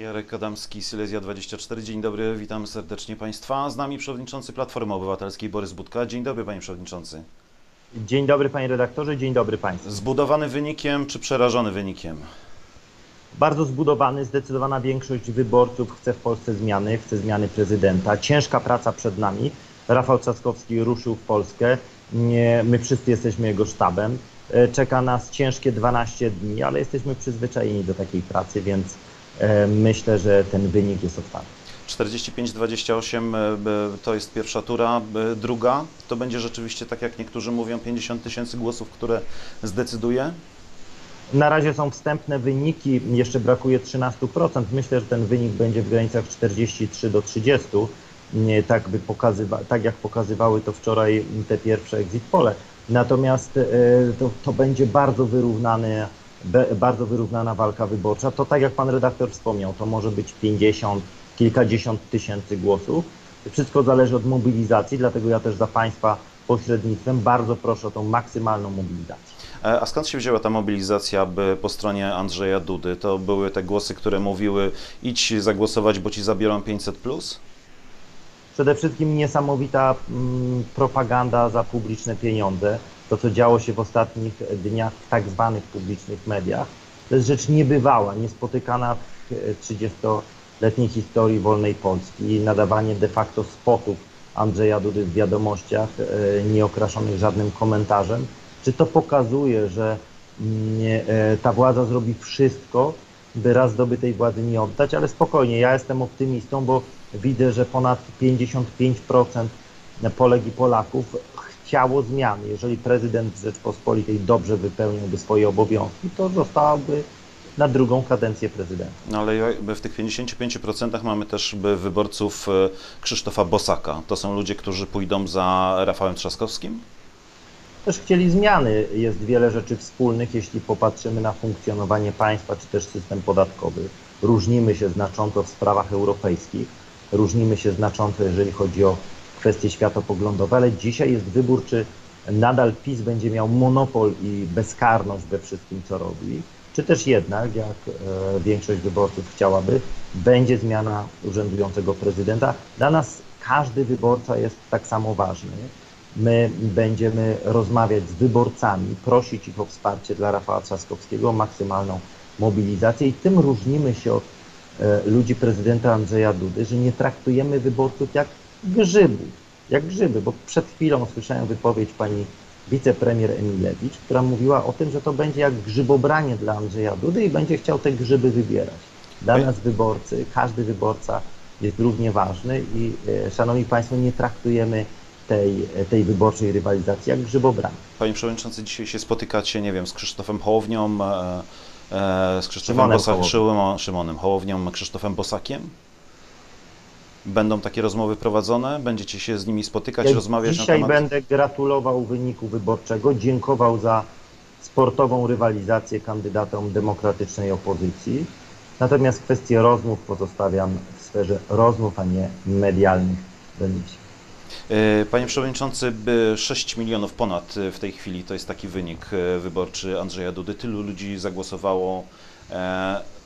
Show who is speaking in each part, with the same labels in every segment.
Speaker 1: Jarek Adamski, Silesia 24. Dzień dobry, witam serdecznie Państwa. Z nami przewodniczący Platformy Obywatelskiej Borys Budka. Dzień dobry, panie przewodniczący.
Speaker 2: Dzień dobry panie redaktorze, dzień dobry państwu.
Speaker 1: Zbudowany wynikiem czy przerażony wynikiem?
Speaker 2: Bardzo zbudowany, zdecydowana większość wyborców chce w Polsce zmiany, chce zmiany prezydenta. Ciężka praca przed nami. Rafał Trzaskowski ruszył w Polskę. My wszyscy jesteśmy jego sztabem. E, Czeka nas ciężkie 12 dni, ale jesteśmy przyzwyczajeni do takiej pracy, więc myślę, że ten wynik jest otwarty.
Speaker 1: 45-28 e, b- to jest pierwsza tura, druga to będzie rzeczywiście, tak jak niektórzy mówią, 50 tysięcy głosów, które zdecyduje.
Speaker 2: Na razie są wstępne wyniki, jeszcze brakuje 13%. Myślę, że ten wynik będzie w granicach 43 do 30, nie, tak, by pokazywa, tak jak pokazywały to wczoraj te pierwsze exit pole. Natomiast e, to, to będzie bardzo wyrównany, bardzo wyrównana walka wyborcza. To tak jak pan redaktor wspomniał, to może być 50, kilkadziesiąt tysięcy głosów. Wszystko zależy od mobilizacji, dlatego ja też za państwa pośrednictwem bardzo proszę o tą maksymalną mobilizację.
Speaker 1: E, A skąd się wzięła ta mobilizacja by po stronie Andrzeja Dudy? To były te głosy, które mówiły idź zagłosować, bo ci zabiorą 500+. Plus?
Speaker 2: Przede wszystkim niesamowita mm, propaganda za publiczne pieniądze. To, co działo się w ostatnich dniach w tak zwanych publicznych mediach, to jest rzecz niebywała, niespotykana w e, 30-letniej historii wolnej Polski. Nadawanie de facto spotów Andrzeja Dudy w wiadomościach, e, nieokraszonych żadnym komentarzem. Czy to pokazuje, że mm, e, ta władza zrobi wszystko, by raz zdobytej władzy nie oddać, ale spokojnie, ja jestem optymistą, bo widzę, że ponad 55% Polek i Polaków chciało zmiany. Jeżeli prezydent Rzeczpospolitej dobrze wypełniłby swoje obowiązki, to zostałaby na drugą kadencję prezydenta.
Speaker 1: No ale w tych 55% mamy też wyborców e, Krzysztofa Bosaka. To są ludzie, którzy pójdą za Rafałem Trzaskowskim?
Speaker 2: Też chcieli zmiany. Jest wiele rzeczy wspólnych, jeśli popatrzymy na funkcjonowanie państwa czy też system podatkowy. Różnimy się znacząco w sprawach europejskich, różnimy się znacząco, jeżeli chodzi o kwestie światopoglądowe, ale dzisiaj jest wybór, czy nadal PiS będzie miał monopol i bezkarność we wszystkim, co robi, czy też jednak, jak e, większość wyborców chciałaby, będzie zmiana urzędującego prezydenta. Dla nas każdy wyborca jest tak samo ważny. My będziemy rozmawiać z wyborcami, prosić ich o wsparcie dla Rafała Trzaskowskiego, o maksymalną mobilizację i tym różnimy się od e, ludzi prezydenta Andrzeja Dudy, że nie traktujemy wyborców jak grzybów, jak grzyby, bo przed chwilą słyszałem wypowiedź pani wicepremier Emilewicz, która mówiła o tym, że to będzie jak grzybobranie dla Andrzeja Dudy i będzie chciał te grzyby wybierać. Dla nas wyborcy, każdy wyborca jest równie ważny i e, szanowni państwo, nie traktujemy tej, tej wyborczej rywalizacji jak grzybobranie.
Speaker 1: Panie Przewodniczący, dzisiaj się spotykacie, nie wiem, z Krzysztofem Hołownią, e, e, z Krzysztofem Bosakiem,
Speaker 2: Hołownią.
Speaker 1: Szymonem, Hołownią, Krzysztofem Bosakiem? Będą takie rozmowy prowadzone? Będziecie się z nimi spotykać,
Speaker 2: Ja
Speaker 1: rozmawiać na
Speaker 2: Dzisiaj
Speaker 1: temat...
Speaker 2: będę gratulował wyniku wyborczego, dziękował za sportową rywalizację kandydatom demokratycznej opozycji. Natomiast kwestię rozmów pozostawiam w sferze rozmów, a nie medialnych doniesień.
Speaker 1: E, Panie Przewodniczący, by 6 milionów ponad e, w tej chwili to jest taki wynik e, wyborczy Andrzeja Dudy. Tylu ludzi zagłosowało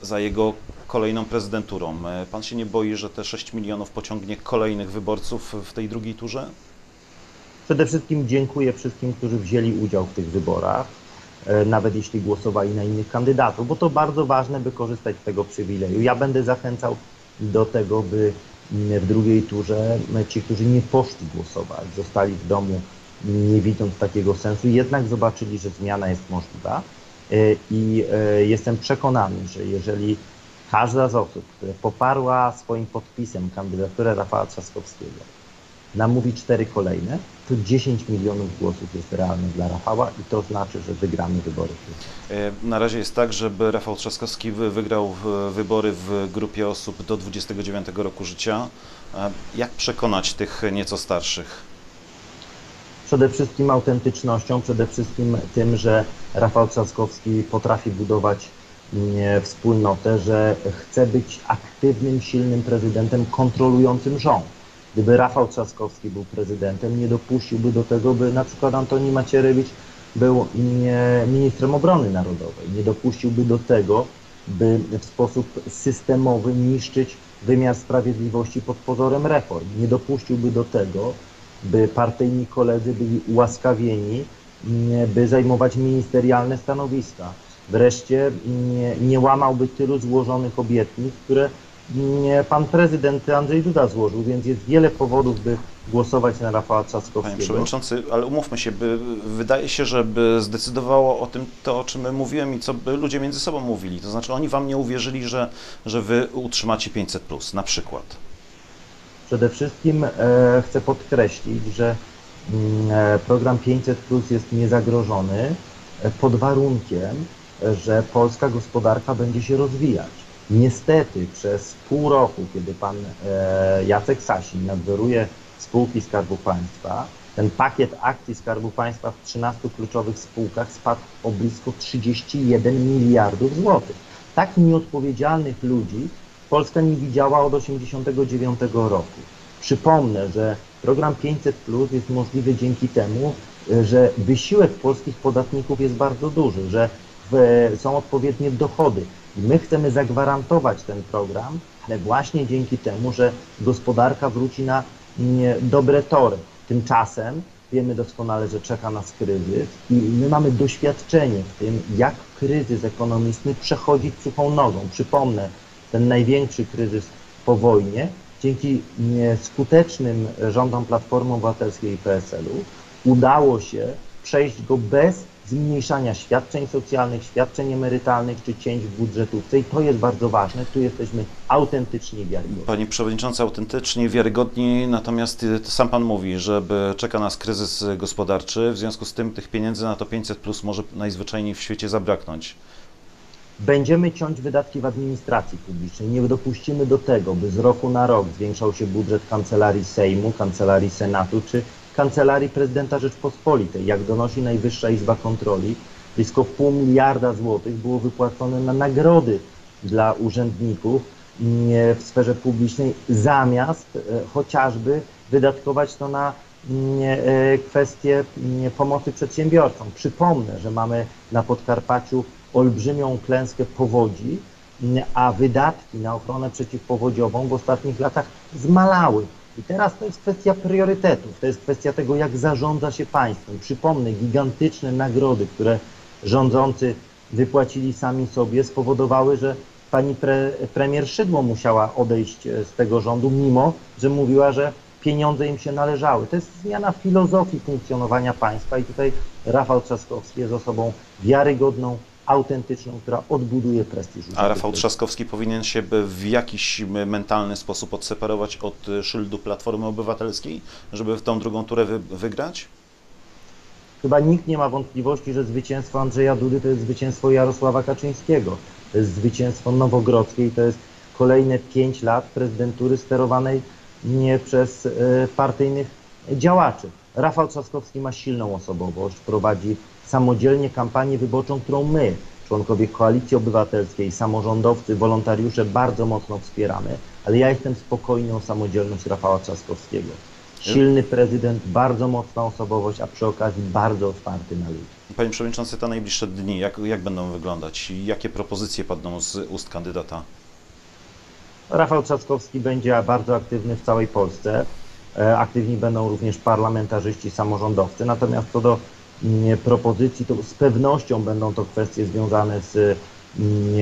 Speaker 1: za jego kolejną prezydenturą. Pan się nie boi, że te 6 milionów pociągnie kolejnych wyborców w tej drugiej turze?
Speaker 2: Przede wszystkim dziękuję wszystkim, którzy wzięli udział w tych wyborach, nawet jeśli głosowali na innych kandydatów, bo to bardzo ważne, by korzystać z tego przywileju. Ja będę zachęcał do tego, by w drugiej turze m, ci, którzy nie poszli głosować, zostali w domu, nie widząc takiego sensu, jednak zobaczyli, że zmiana jest możliwa. E, I e, jestem przekonany, że jeżeli każda z osób, która poparła swoim podpisem kandydaturę Rafała Trzaskowskiego, namówi cztery kolejne, to 10 milionów głosów jest realne dla Rafała i to znaczy, że wygramy wybory.
Speaker 1: E, Na razie jest tak, żeby Rafał Trzaskowski wy- wygrał wybory w grupie osób do 29 roku życia. E, Jak przekonać tych nieco starszych?
Speaker 2: Przede wszystkim autentycznością, przede wszystkim tym, że Rafał Trzaskowski potrafi budować mm, wspólnotę, że chce być aktywnym, silnym prezydentem kontrolującym rząd. Gdyby Rafał Trzaskowski był prezydentem, nie dopuściłby do tego, by na przykład Antoni Macierewicz był ministrem obrony narodowej. Nie dopuściłby do tego, by w sposób systemowy niszczyć wymiar sprawiedliwości pod pozorem reform. Nie dopuściłby do tego, by partyjni koledzy byli ułaskawieni, by zajmować ministerialne stanowiska. Wreszcie nie, nie łamałby tylu złożonych obietnic, które pan prezydent Andrzej Duda złożył, więc jest wiele powodów, by głosować na Rafała
Speaker 1: Panie
Speaker 2: Trzaskowskiego.
Speaker 1: Przewodniczący, ale umówmy się, by, wydaje się, że by zdecydowało o tym to, o czym mówiłem i co by ludzie między sobą mówili. To znaczy oni wam nie uwierzyli, że, że wy utrzymacie 500+, na przykład.
Speaker 2: Przede wszystkim e, chcę podkreślić, że mm, e, program 500 Plus jest niezagrożony e, pod warunkiem, e, że polska gospodarka będzie się rozwijać. Niestety przez pół roku, kiedy pan e, Jacek Sasin nadzoruje spółki Skarbu Państwa, ten pakiet akcji Skarbu Państwa w 13 kluczowych spółkach spadł o blisko 31 miliardów złotych. Tak nieodpowiedzialnych ludzi Polska nie widziała od 1989 roku. Przypomnę, że program 500 Plus jest możliwy dzięki temu, y, że wysiłek polskich podatników jest bardzo duży, że w, są odpowiednie dochody. I my chcemy zagwarantować ten program, ale właśnie dzięki temu, że gospodarka wróci na nie, dobre tory. Tymczasem wiemy doskonale, że czeka nas kryzys i my mamy doświadczenie w tym, jak kryzys ekonomiczny przechodzić suchą nogą. Przypomnę, ten największy kryzys po wojnie, dzięki nie, skutecznym rządom Platformy Obywatelskiej i PSL-u udało się przejść go bez zmniejszania świadczeń socjalnych, świadczeń emerytalnych czy cięć w budżetówce i to jest bardzo ważne. Tu jesteśmy autentycznie wiarygodni.
Speaker 1: Panie Przewodniczący, autentycznie, wiarygodni, natomiast y, sam Pan mówi, że czeka nas kryzys gospodarczy, w związku z tym tych pieniędzy na to 500 plus może najzwyczajniej w świecie zabraknąć.
Speaker 2: Będziemy ciąć wydatki w administracji publicznej. Nie dopuścimy do tego, by z roku na rok zwiększał się budżet Kancelarii Sejmu, Kancelarii Senatu czy Kancelarii Prezydenta Rzeczpospolitej. Jak donosi Najwyższa Izba Kontroli, blisko pół miliarda złotych było wypłacone na nagrody dla urzędników w sferze publicznej, zamiast e, chociażby wydatkować to na e, kwestie pomocy przedsiębiorcom. Przypomnę, że mamy na Podkarpaciu olbrzymią klęskę powodzi, a wydatki na ochronę przeciwpowodziową w ostatnich latach zmalały. I teraz to jest kwestia priorytetów, to jest kwestia tego, jak zarządza się państwem. Przypomnę, gigantyczne nagrody, które rządzący wypłacili sami sobie, spowodowały, że pani pre, premier Szydło musiała odejść e, z tego rządu, mimo że mówiła, że pieniądze im się należały. To jest zmiana filozofii funkcjonowania państwa i tutaj Rafał Trzaskowski jest osobą wiarygodną, autentyczną, która odbuduje prestiż.
Speaker 1: A Rafał Trzaskowski powinien się w jakiś mentalny sposób odseparować od szyldu Platformy Obywatelskiej, żeby w tą drugą turę wy, wygrać?
Speaker 2: Chyba nikt nie ma wątpliwości, że zwycięstwo Andrzeja Dudy to jest zwycięstwo Jarosława Kaczyńskiego, to jest zwycięstwo Nowogrodzkiej, to jest kolejne pięć lat prezydentury sterowanej nie przez e, partyjnych działaczy. Rafał Trzaskowski ma silną osobowość, prowadzi samodzielnie kampanię wyborczą, którą my, członkowie Koalicji Obywatelskiej, samorządowcy, wolontariusze bardzo mocno wspieramy, ale ja jestem spokojny o samodzielność Rafała Trzaskowskiego. Silny prezydent, bardzo mocna osobowość, a przy okazji bardzo otwarty na ludzi.
Speaker 1: Panie Przewodniczący, te najbliższe dni, jak, jak będą wyglądać? Jakie propozycje padną z ust kandydata?
Speaker 2: Rafał Trzaskowski będzie bardzo aktywny w całej Polsce. E, Aktywni będą również parlamentarzyści, samorządowcy. Natomiast co do propozycji, to z pewnością będą to kwestie związane z, mm,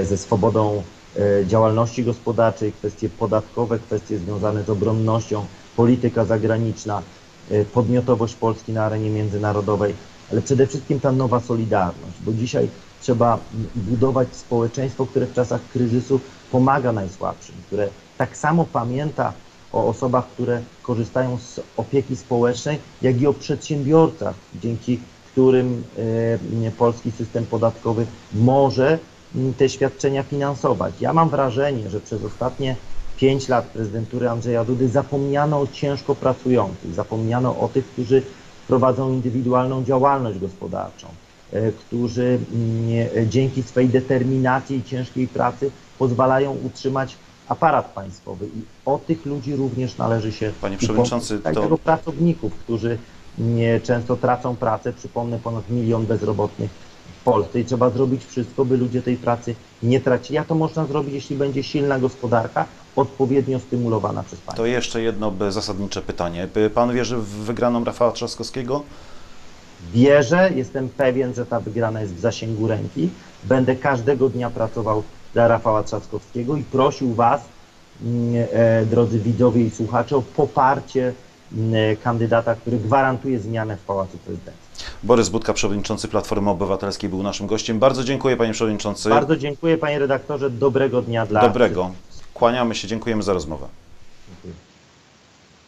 Speaker 2: e, ze swobodą e, działalności gospodarczej, kwestie podatkowe, kwestie związane z obronnością, polityka zagraniczna, e, podmiotowość Polski na arenie międzynarodowej, ale przede wszystkim ta nowa solidarność, bo dzisiaj trzeba budować społeczeństwo, które w czasach kryzysu pomaga najsłabszym, które tak samo pamięta o osobach, które korzystają z opieki społecznej, jak i o przedsiębiorcach, dzięki którym e, polski system podatkowy może m, te świadczenia finansować. Ja mam wrażenie, że przez ostatnie pięć lat prezydentury Andrzeja Dudy zapomniano o ciężko pracujących, zapomniano o tych, którzy prowadzą indywidualną działalność gospodarczą, e, którzy mm, dzięki swej determinacji i ciężkiej pracy pozwalają utrzymać aparat państwowy i o tych ludzi również należy się
Speaker 1: Panie. Przewodniczący,
Speaker 2: Tak,
Speaker 1: to-
Speaker 2: wielu pracowników, którzy nie, często tracą pracę, przypomnę ponad milion bezrobotnych w Polsce i trzeba zrobić wszystko, by ludzie tej pracy nie tracili. A to można zrobić, jeśli będzie silna gospodarka, odpowiednio stymulowana przez państwo.
Speaker 1: To jeszcze jedno zasadnicze pytanie. Pan wierzy w wygraną Rafała Trzaskowskiego?
Speaker 2: Wierzę, jestem pewien, że ta wygrana jest w zasięgu ręki. Będę każdego dnia pracował dla Rafała Trzaskowskiego i prosił Was, mm, e, drodzy widzowie i słuchacze, o poparcie mm, e, kandydata, który gwarantuje zmianę w Pałacu Prezydenckim.
Speaker 1: Borys Budka, przewodniczący Platformy Obywatelskiej, był naszym gościem. Bardzo dziękuję, panie przewodniczący.
Speaker 2: Bardzo dziękuję, panie redaktorze. Dobrego dnia dla
Speaker 1: Dobrego. Kłaniamy się, dziękujemy za rozmowę.